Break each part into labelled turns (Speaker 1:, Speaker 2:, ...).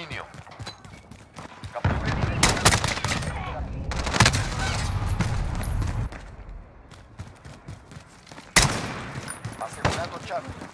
Speaker 1: Dominio. Asegurando Charlie.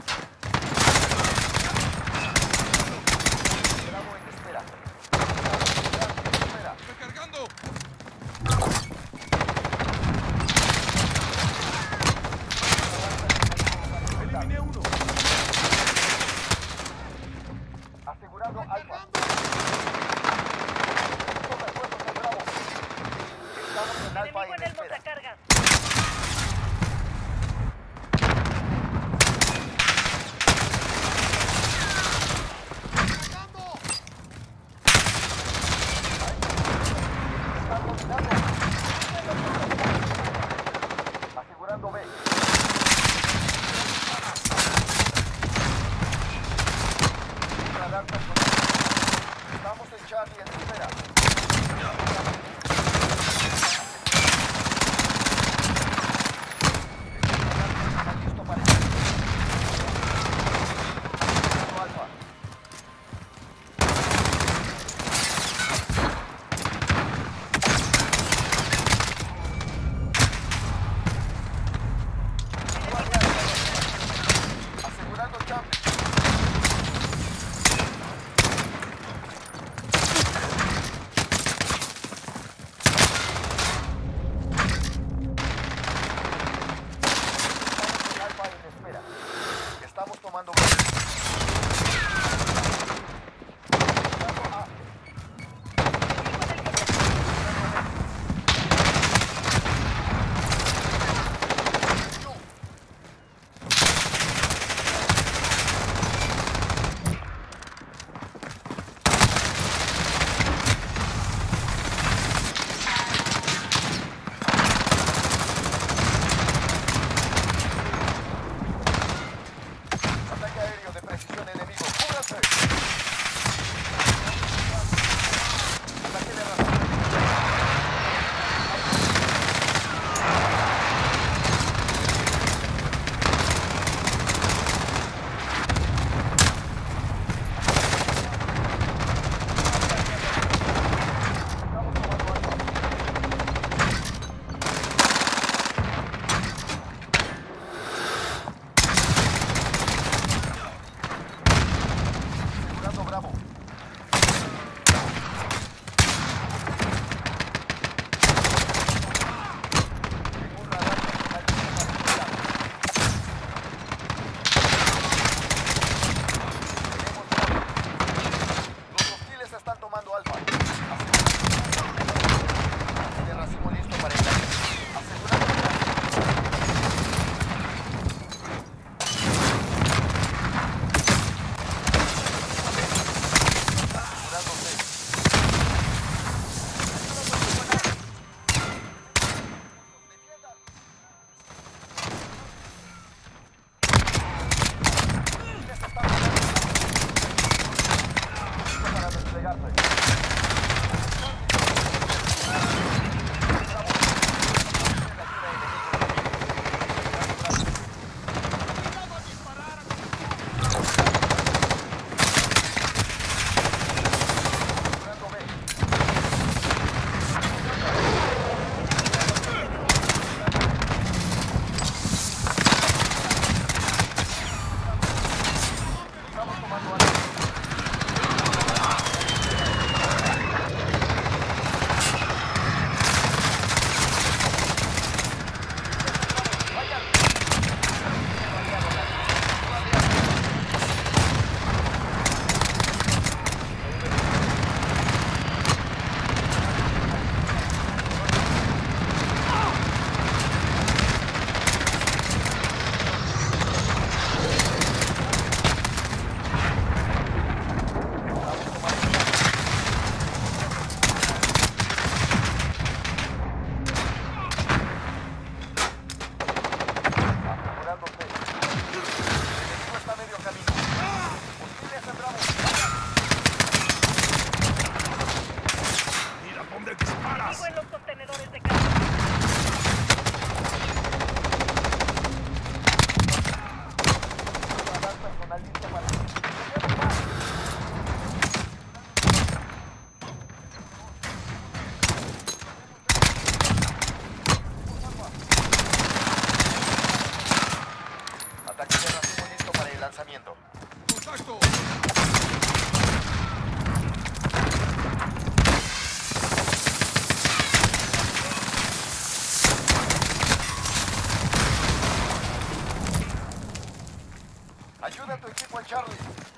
Speaker 1: Charlie.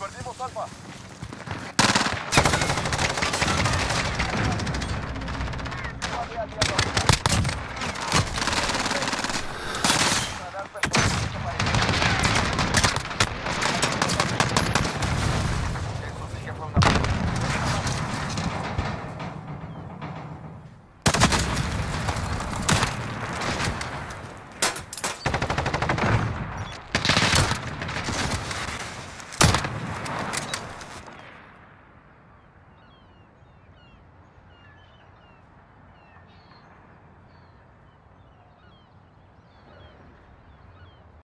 Speaker 1: Perdimos Alfa.